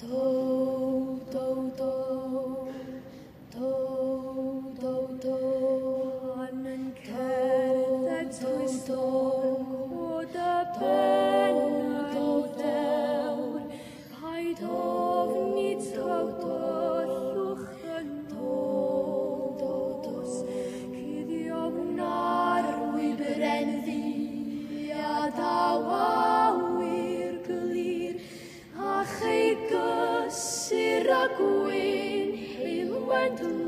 Do, rakuin, ilumandu.